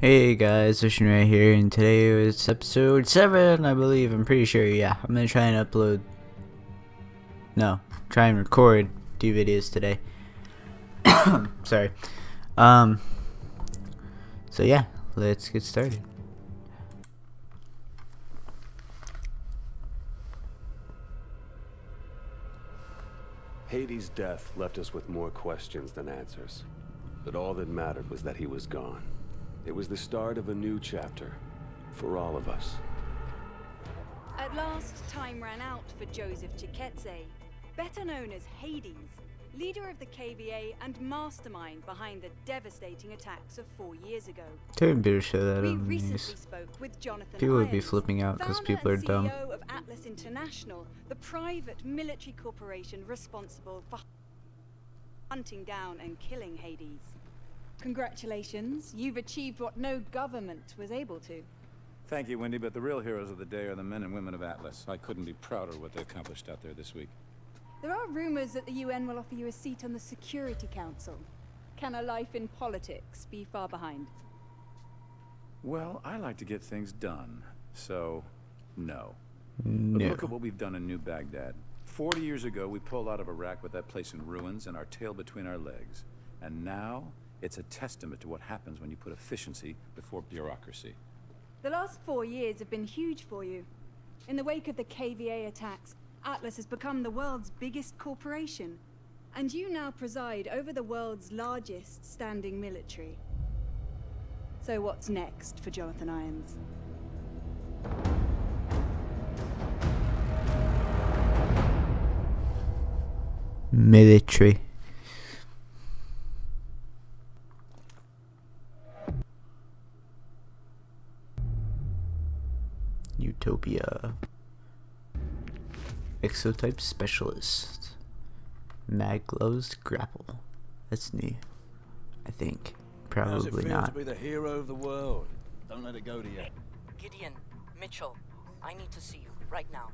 Hey guys, Ocean right here, and today is episode 7, I believe, I'm pretty sure, yeah. I'm gonna try and upload, no, try and record two videos today. Sorry. Um, so yeah, let's get started. Hades' death left us with more questions than answers. But all that mattered was that he was gone. It was the start of a new chapter. For all of us. At last, time ran out for Joseph Chkheidze, better known as Hades, leader of the KVA and mastermind behind the devastating attacks of four years ago. Turn better show that We recently spoke with Jonathan People would be flipping out because people are and dumb. CEO of Atlas International, the private military corporation responsible for hunting down and killing Hades. Congratulations, you've achieved what no government was able to. Thank you, Wendy, but the real heroes of the day are the men and women of Atlas. I couldn't be prouder of what they accomplished out there this week. There are rumors that the UN will offer you a seat on the Security Council. Can a life in politics be far behind? Well, I like to get things done, so no. But No. look at what we've done in New Baghdad. Forty years ago, we pulled out of Iraq with that place in ruins and our tail between our legs. And now, it's a testament to what happens when you put efficiency before bureaucracy. The last four years have been huge for you. In the wake of the KVA attacks, Atlas has become the world's biggest corporation. And you now preside over the world's largest standing military. So what's next for Jonathan Irons? Military. Utopia. Exotype specialist. Mag gloves grapple. That's new. I think. How's it Probably feel not. to be the hero of the world? Don't let it go to you. Gideon, Mitchell, I need to see you right now.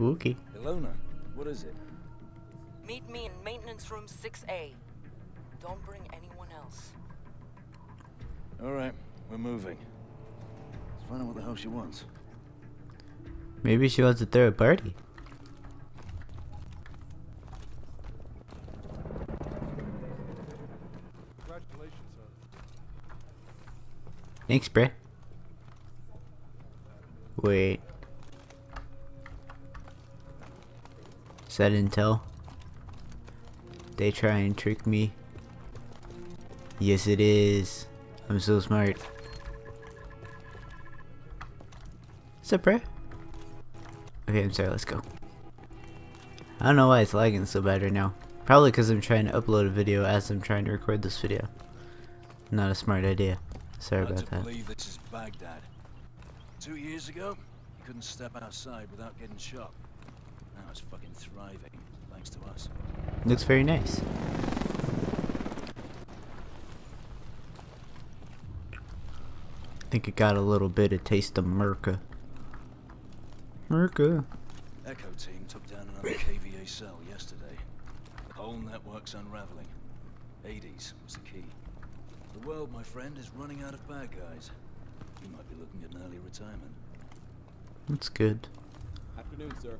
Okay. Ilona, what is it? Meet me in maintenance room 6A. Don't bring anyone else. All right, we're moving. Let's find out what the hell she wants. Maybe she wants to throw a party. Thanks, bruh. Wait. Is that intel? They try and trick me. Yes, it is. I'm so smart. What's up, bruh? Okay, I'm sorry, let's go. I don't know why it's lagging so bad right now. Probably because I'm trying to upload a video as I'm trying to record this video. Not a smart idea. Sorry Hard about that. this is Baghdad. Two years ago, you couldn't step outside without getting shot. Now it's fucking thriving, thanks to us. Looks very nice. I think it got a little bit of taste of Merca. Merca. Echo team took down another KVA cell yesterday. The whole network's unraveling. Hades was the key. The world, my friend, is running out of bad guys. You might be looking at an early retirement. That's good. Afternoon, sir.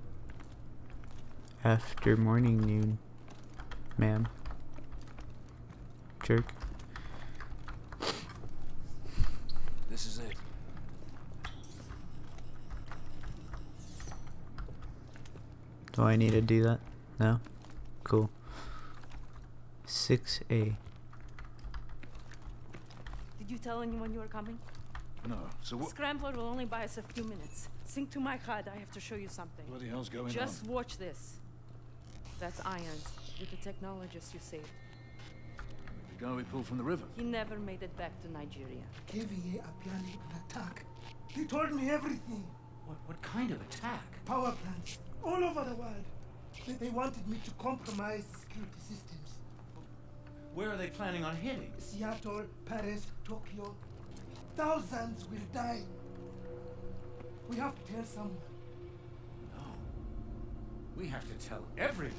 After morning noon. Ma'am. Jerk. This is it. Do I need to do that? No? Cool. 6A. Did you tell anyone you were coming? No, so what Scrambler will only buy us a few minutes. Sync to my HUD. I have to show you something. bloody hell's going Just on? Just watch this. That's Irons, with the technologist you saved. The guy we pulled from the river. He never made it back to Nigeria. KVA are planning an attack. They told me everything. What, what kind of attack? Power plants all over the world. They, they wanted me to compromise the security systems. Where are they planning on hitting? Seattle, Paris, Tokyo. Thousands will die. We have to tell someone. No. We have to tell everyone.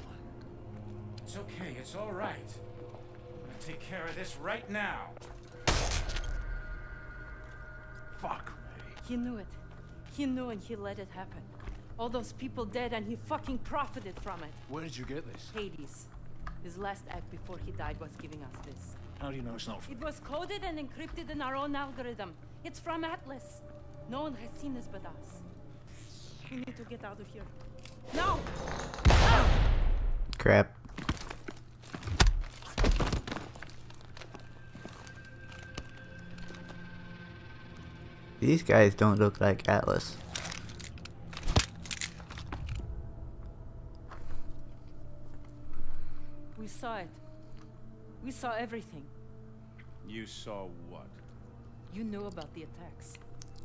It's okay, it's all right. I'm gonna take care of this right now. Fuck me. He knew it. He knew and he let it happen. All those people dead and he fucking profited from it. Where did you get this? Hades. His last act before he died was giving us this. How do you know it's not It was coded and encrypted in our own algorithm. It's from Atlas. No one has seen this but us. We need to get out of here. No! Crap. These guys don't look like Atlas. Saw everything. You saw what? You knew about the attacks.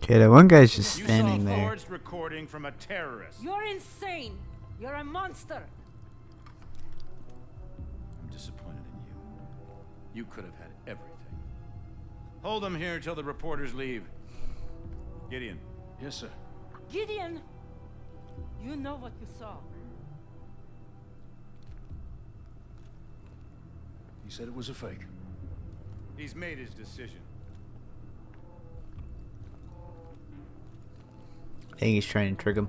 Okay, that one guy's just standing there. You standing saw there. forged recording from a terrorist. You're insane! You're a monster! I'm disappointed in you. You could have had everything. Hold them here till the reporters leave. Gideon. Yes, sir. Gideon! You know what you saw. He said it was a fake. He's made his decision. I think he's trying to trick him.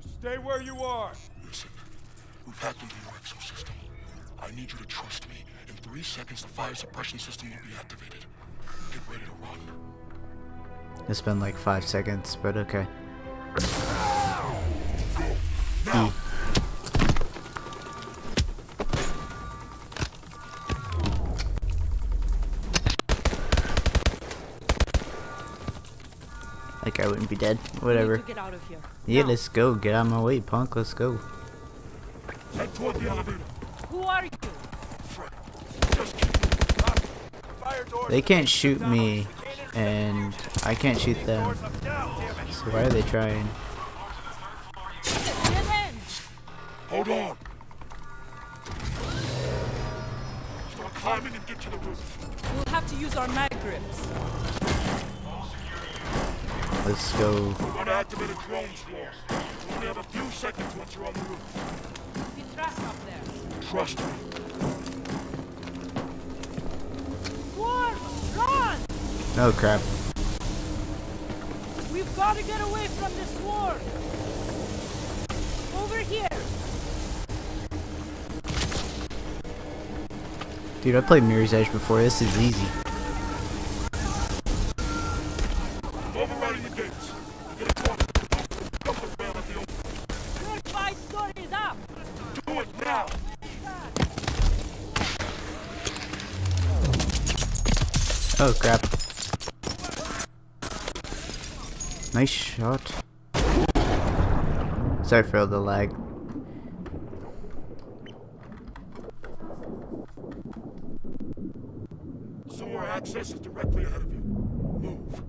Just stay where you are. Listen, we've hacked into your exosystem. I need you to trust me. In three seconds, the fire suppression system will be activated. Get ready to run. It's been like five seconds, but okay. Now! Like I wouldn't be dead. Whatever. get out of here. Yeah, Now. let's go. Get out of my way, punk. Let's go. Head toward the elevator. Who are you? Fred, just keep moving. Fire doors. They can't shoot me, and I can't shoot them. So why are they trying? Hold on. Start climbing and get to the roof. We'll have to use our mag grips. Let's go. We're gonna activate a drone swarm. We only have a few seconds once you're on the roof. Be trapped. Trust me. Swarm! Run! Oh crap. We've got to get away from this swarm! Over here! Dude, I played Mirror's Edge before. This is easy. Sorry for all the lag. Sewer access is directly ahead of you. Move.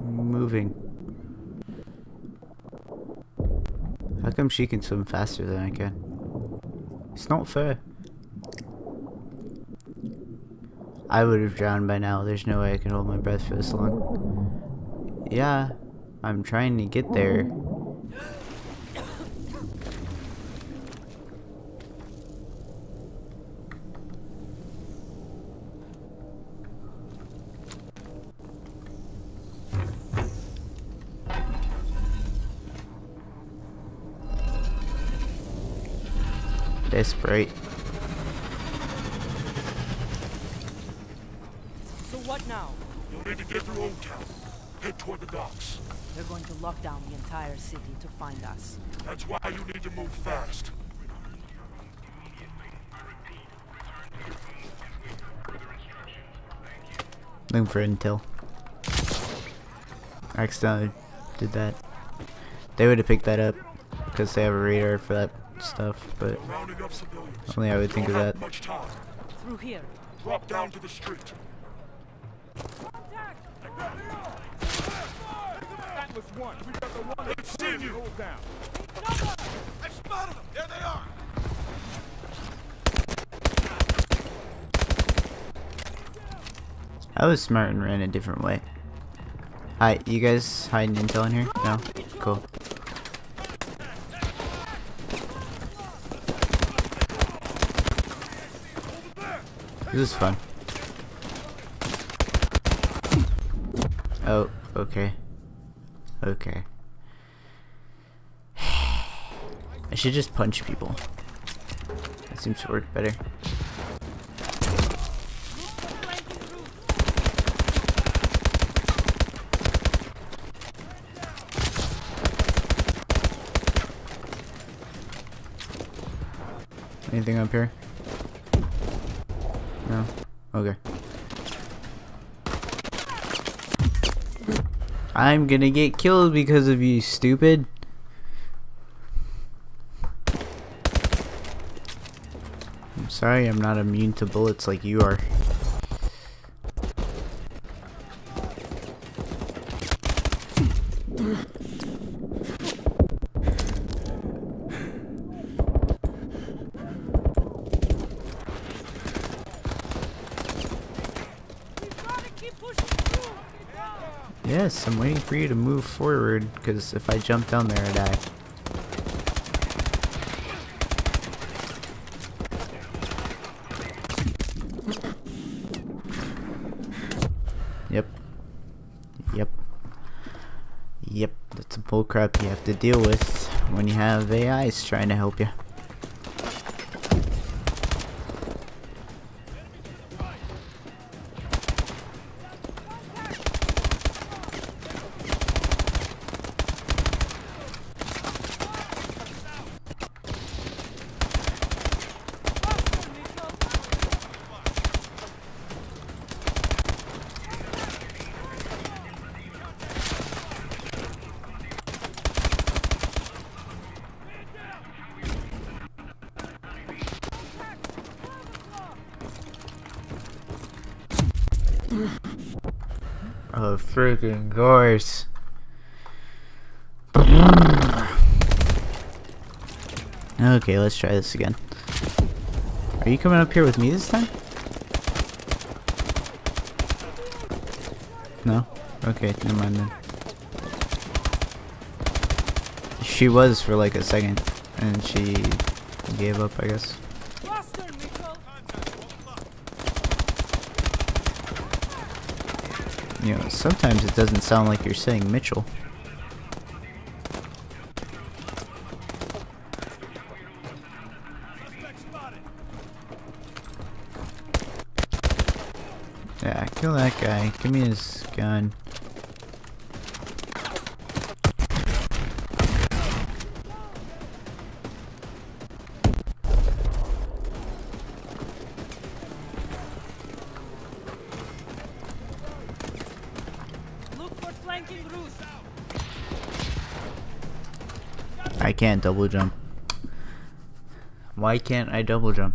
Moving. How come she can swim faster than I can? It's not fair. I would have drowned by now. There's no way I can hold my breath for this long. Yeah, I'm trying to get there. Desperate. So what now? You'll need to get through Old Town. Head toward the docks. They're going to lock down the entire city to find us. That's why you need to move fast. Looking for intel. I accidentally did that. They would have picked that up because they have a radar for that stuff, but Rounding only I would think of that. Through here. Drop down to the street. Atlas one. We got the one. They've seen you. Hold down. I spotted them. There they are. I was smart and ran a different way. Hi, you guys hiding intel in here? No? Cool. This is fun. Oh, okay. Okay. I should just punch people. That seems to work better. Anything up here? Okay. I'm gonna get killed because of you, stupid. I'm sorry I'm not immune to bullets like you are. Yes, I'm waiting for you to move forward, because if I jump down there, I die. Yep. Yep. Yep, that's a bullcrap you have to deal with when you have AIs trying to help you. Freaking course. Okay, let's try this again. Are you coming up here with me this time? No? Okay, never mind then. She was for like a second, and she gave up, I guess. You know, sometimes it doesn't sound like you're saying Mitchell. Yeah, kill that guy. Give me his gun. Can't double jump. Why can't I double jump?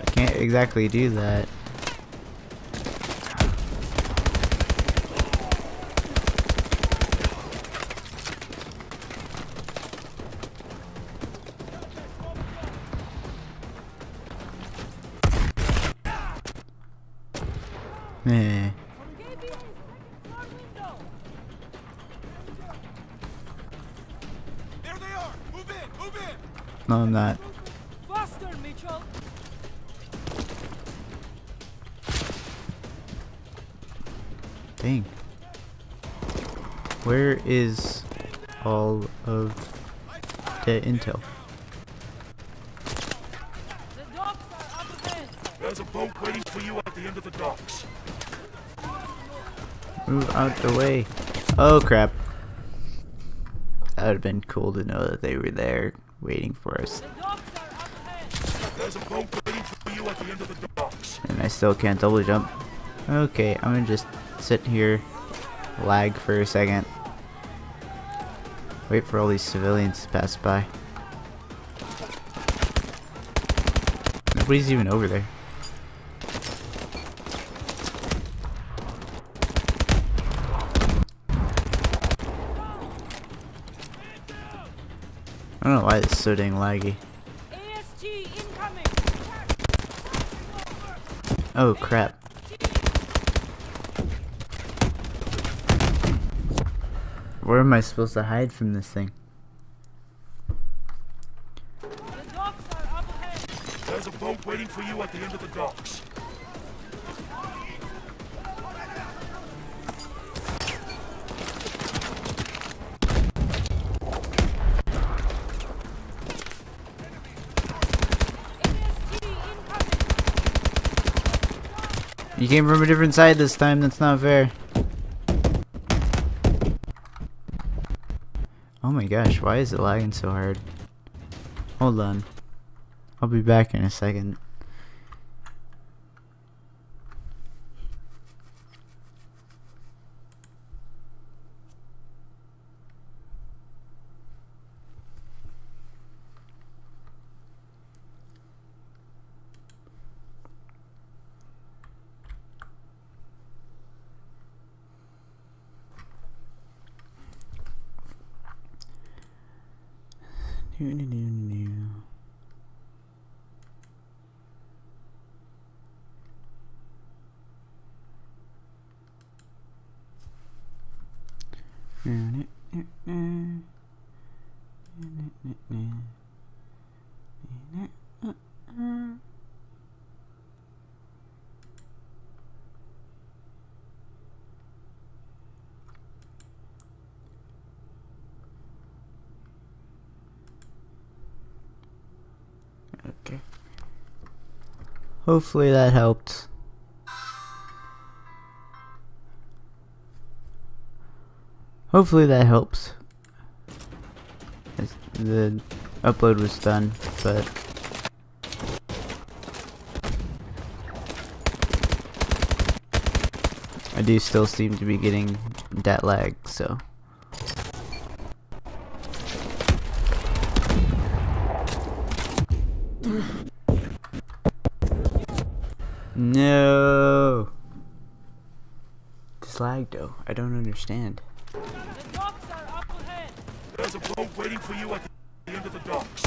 I can't exactly do that. The intel? The docks are up ahead. There's a boat waiting for you at the end of the docks. Move out the way. Oh crap. That would have been cool to know that they were there waiting for us. The docks are up ahead. There's a boat waiting for you at the end of the docks. And I still can't double jump. Okay, I'm gonna just sit here, lag for a second. Wait for all these civilians to pass by. Nobody's even over there. I don't know why it's so dang laggy. ASG incoming. Oh crap. Where am I supposed to hide from this thing? There's a boat waiting for you at the end of the docks. You came from a different side this time, that's not fair. My gosh, why is it lagging so hard? Hold on. I'll be back in a second. Okay. Hopefully that helped. Hopefully that helps. The upload was done, but I do still seem to be getting that lag, so. No. This lag though, I don't understand. There's a boat waiting for you at the end of the docks.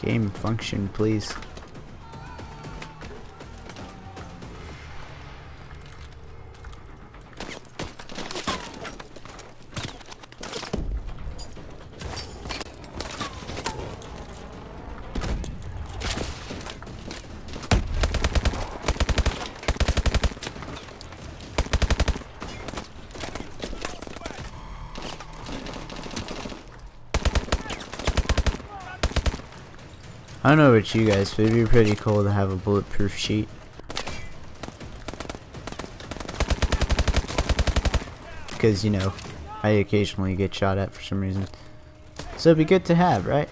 Game function, please. Don't know about you guys, but it'd be pretty cool to have a bulletproof sheet. Because, you know, I occasionally get shot at for some reason. So it'd be good to have, right?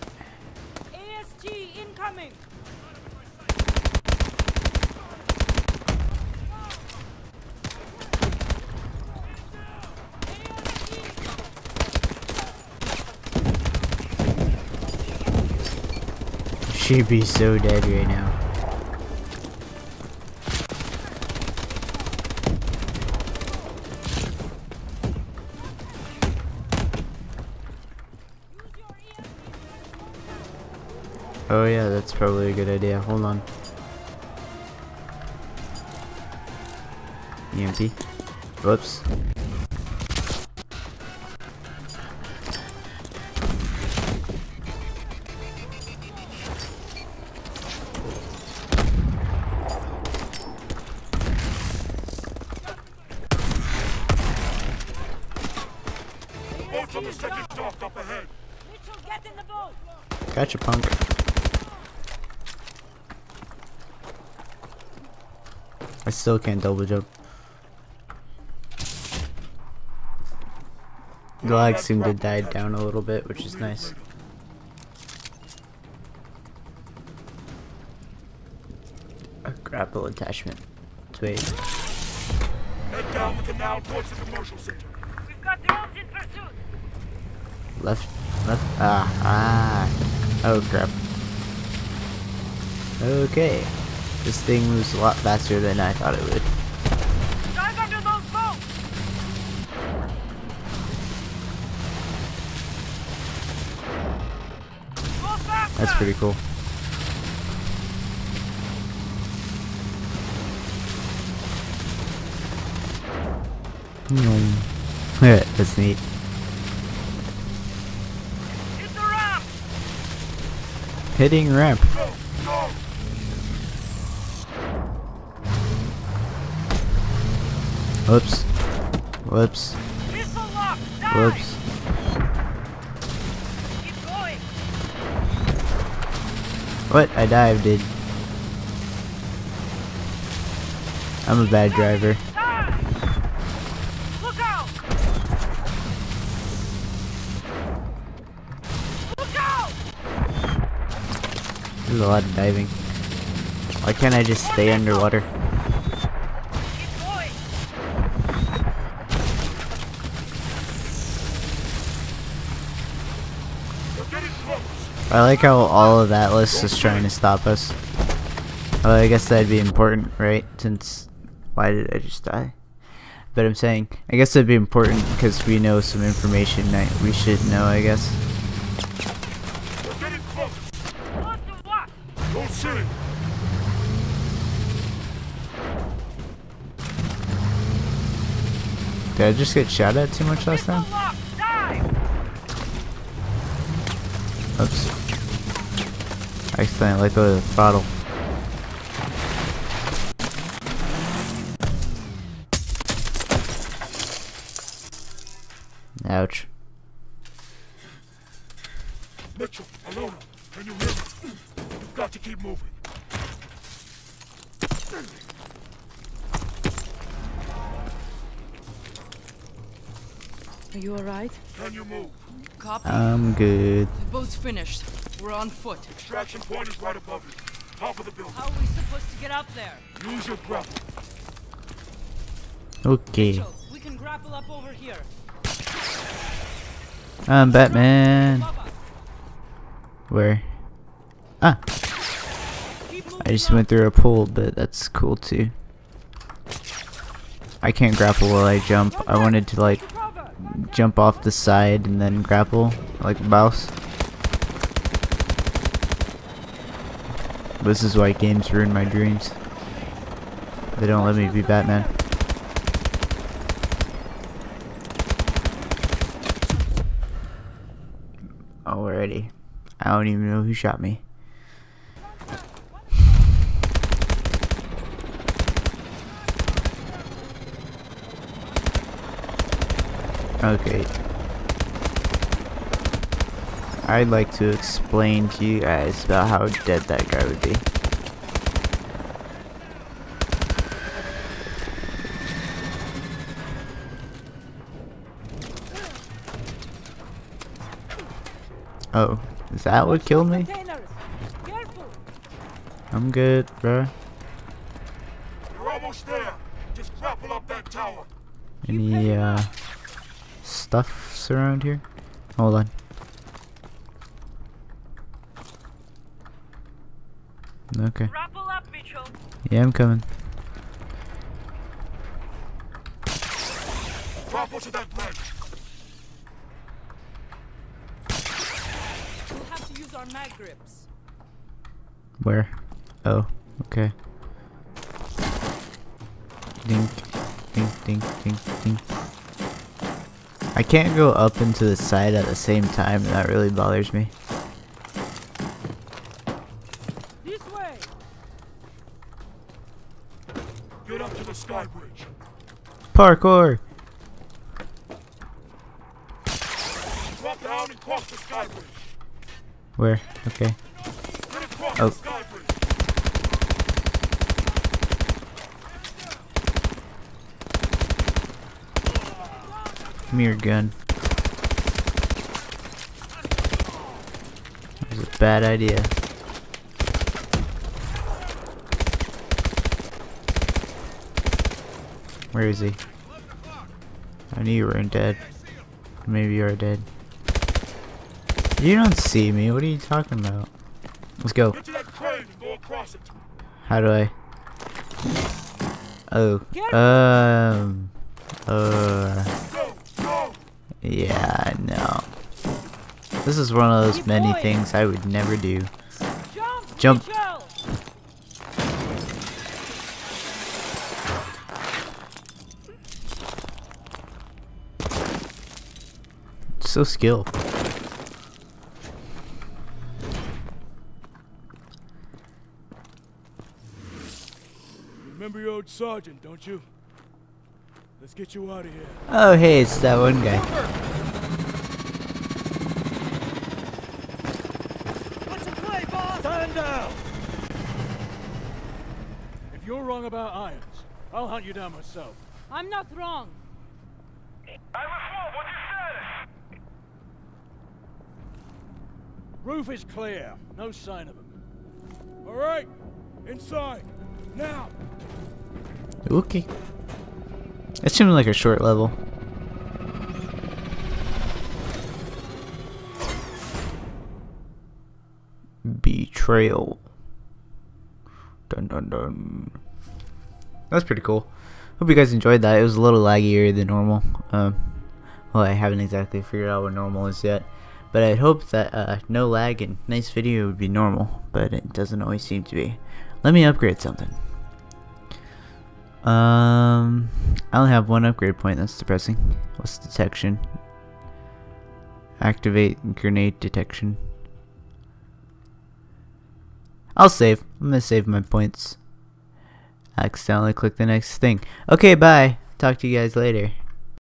She'd be so dead right now. Oh yeah, that's probably a good idea. Hold on. EMP. Whoops. Boat's on the second dock up ahead. Mitchell, get in the boat. Gotcha, punk. I still can't double jump. The lag seemed to die down a little bit, which is nice. A grapple attachment. Let's wait. Head down the canal towards the commercial center. We've got the in pursuit. Left, left, ah, ah. Oh crap. Okay. This thing moves a lot faster than I thought it would. Drive under those boats. That's pretty cool. Yeah, that's neat. Hitting ramp. Whoops. Whoops. Whoops. What? I dived, dude. I'm a bad driver. A lot of diving. Why can't I just stay underwater? I like how all of Atlas is trying to stop us. Well, I guess that'd be important, right? Since, why did I just die? But I'm saying, I guess that'd be important because we know some information that we should know, I guess. Did I just get shot at too much last time? Oops. I accidentally let go of the throttle. Ouch. Mitchell, Ilona, can you hear me? You've got to keep moving. Are you alright? Can you move? Copy. I'm good. The boat's finished. We're on foot. Extraction point is right above you. Top of the building. How are we supposed to get up there? Use your grapple. Okay. Mitchell, we can grapple up over here. I'm Batman. Where? Ah. I just went through a pool, but that's cool too. I can't grapple while I jump. I wanted to like jump off the side and then grapple like mouse. This is why games ruin my dreams. They don't let me be Batman. Alrighty. I don't even know who shot me. Okay. I'd like to explain to you guys about how dead that guy would be. Oh, is that what killed me? I'm good, bro. You're almost there. Just grapple up that tower. Any uh stuffs around here? Hold on. Okay. Yeah, I'm coming. Grapple to that ledge. We'll have to use our mag grips. Where? Oh, okay. Dink, dink, dink, dink, dink. I can't go up into the side at the same time, and that really bothers me. This way. Get up to the sky bridge. Parkour! Drop down and cross the sky bridge. Where? Okay. Get across Oh. the sky bridge. Give me your gun. That was a bad idea. Where is he? I knew you weren't dead. Maybe you are dead. You don't see me. What are you talking about? Let's go. Get to that crane and go across it. How do I? Oh. Um. Uh. Go, go. Yeah, I know. This is one of those many things I would never do. Jump. So skilled. Remember your old sergeant, don't you? Let's get you out of here. Oh, hey, it's that one guy. What's in play, boss? Stand down! If you're wrong about irons, I'll hunt you down myself. I'm not wrong. I reform what you said! Roof is clear. No sign of him. All right, inside now. Okay. It seemed like a short level. Betrayal. Dun dun dun. That's pretty cool. Hope you guys enjoyed that. It was a little laggier than normal. Um, well, I haven't exactly figured out what normal is yet. But I hope that uh, no lag and nice video would be normal. But it doesn't always seem to be. Let me upgrade something. Um, I only have one upgrade point. That's depressing. What's detection? Activate grenade detection. I'll save. I'm gonna save my points. accidentally click the next thing. Okay, bye. Talk to you guys later.